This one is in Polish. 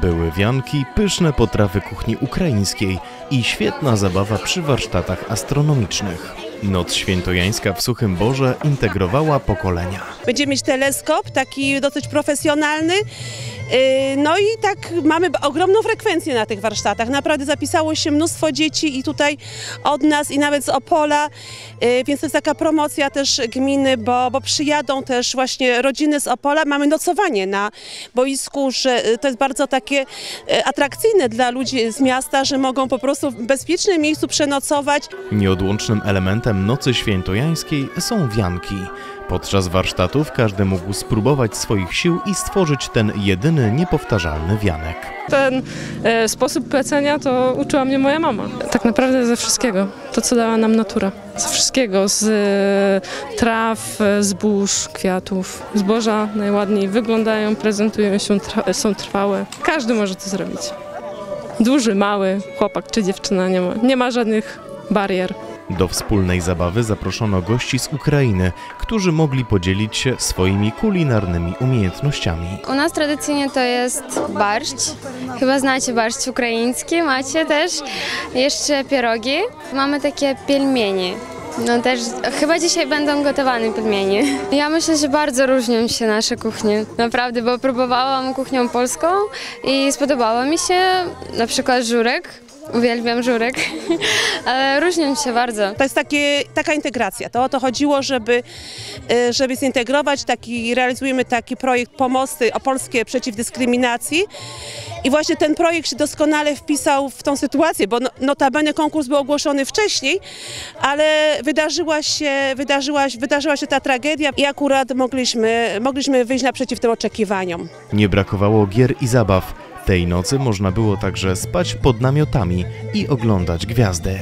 Były wianki, pyszne potrawy kuchni ukraińskiej i świetna zabawa przy warsztatach astronomicznych. Noc świętojańska w Suchym Borze integrowała pokolenia. Będziemy mieć teleskop, taki dosyć profesjonalny. Yy, No i tak mamy ogromną frekwencję na tych warsztatach. Naprawdę zapisało się mnóstwo dzieci i tutaj od nas i nawet z Opola, Yy, więc to jest taka promocja też gminy, bo, bo przyjadą też właśnie rodziny z Opola. Mamy nocowanie na boisku, że yy, to jest bardzo takie atrakcyjne dla ludzi z miasta, że mogą po prostu w bezpiecznym miejscu przenocować. Nieodłącznym elementem nocy świętojańskiej są wianki. Podczas warsztatów każdy mógł spróbować swoich sił i stworzyć ten jedyny niepowtarzalny wianek. Ten e, sposób plecenia to uczyła mnie moja mama. Tak naprawdę ze wszystkiego. To, co dała nam natura. Ze wszystkiego. Z e, traw, e, zbóż, kwiatów. Zboża najładniej wyglądają, prezentują się, tra- są trwałe. Każdy może to zrobić. Duży, mały, chłopak czy dziewczyna nie ma, nie ma żadnych barier. Do wspólnej zabawy zaproszono gości z Ukrainy, którzy mogli podzielić się swoimi kulinarnymi umiejętnościami. U nas tradycyjnie to jest barszcz. Chyba znacie barszcz ukraiński, macie też jeszcze pierogi. Mamy takie pielmieni. No też, chyba dzisiaj będą gotowane pielmieni. Ja myślę, że bardzo różnią się nasze kuchnie. Naprawdę, bo próbowałam kuchnią polską i spodobało mi się na przykład żurek. Uwielbiam żurek, ale różnią się bardzo. To jest takie, taka integracja. To o to chodziło, żeby, e, żeby zintegrować taki, realizujemy taki projekt Pomosty Opolskie przeciw dyskryminacji. I właśnie ten projekt się doskonale wpisał w tą sytuację, bo no, notabene konkurs był ogłoszony wcześniej, ale wydarzyła się, wydarzyła, wydarzyła się ta tragedia i akurat mogliśmy, mogliśmy wyjść naprzeciw tym oczekiwaniom. Nie brakowało gier i zabaw. Tej nocy można było także spać pod namiotami i oglądać gwiazdy.